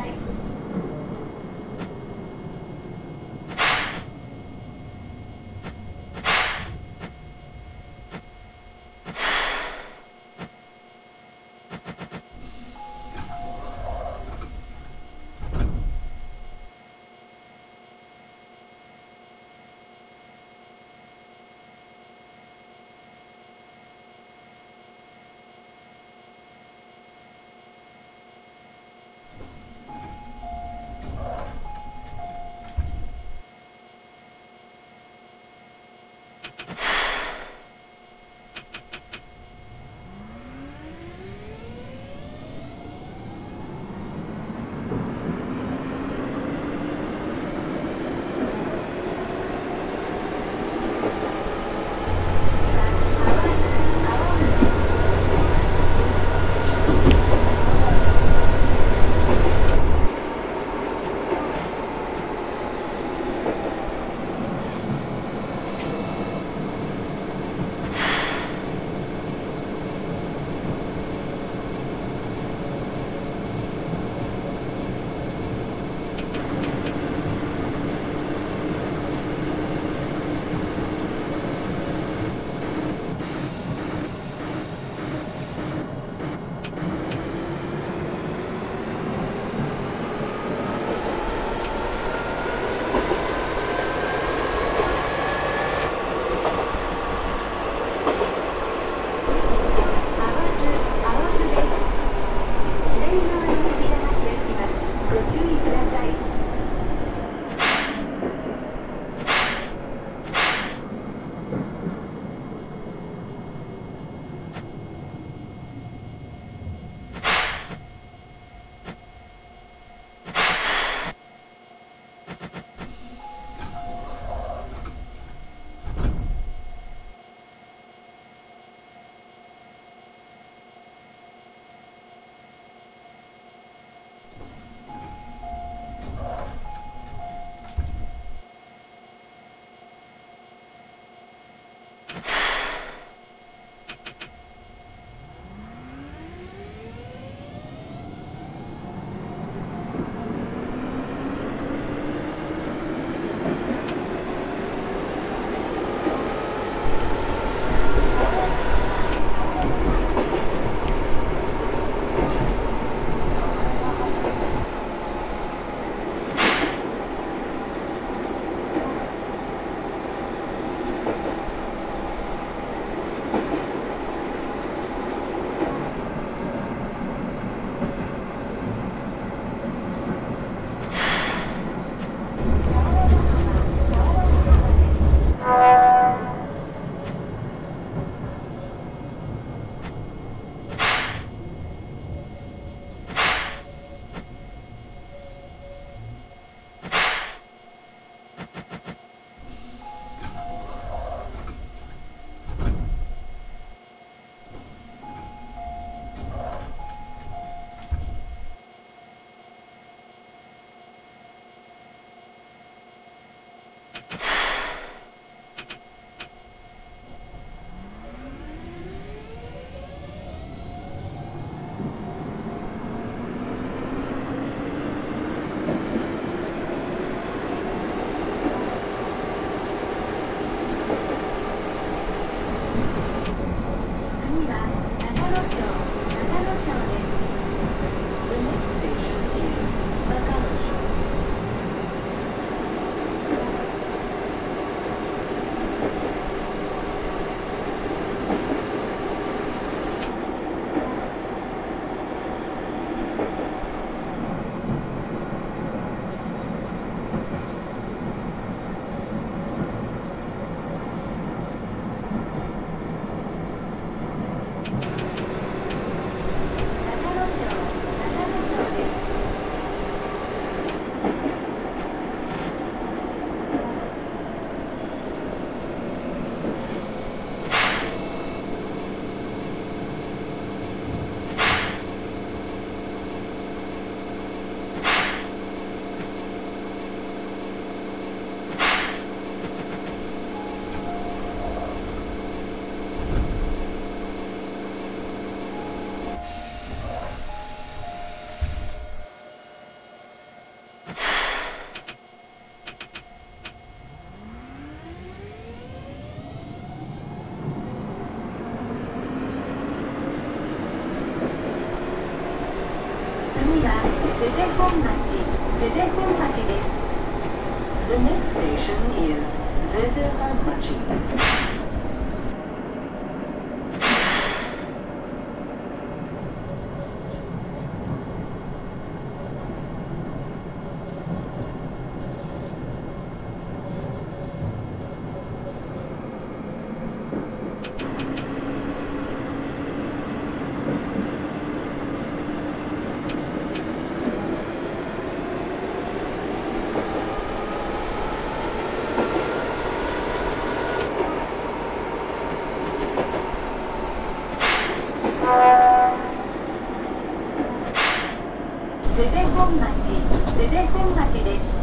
注本町ゼゼ本町です。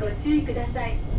ご注意ください。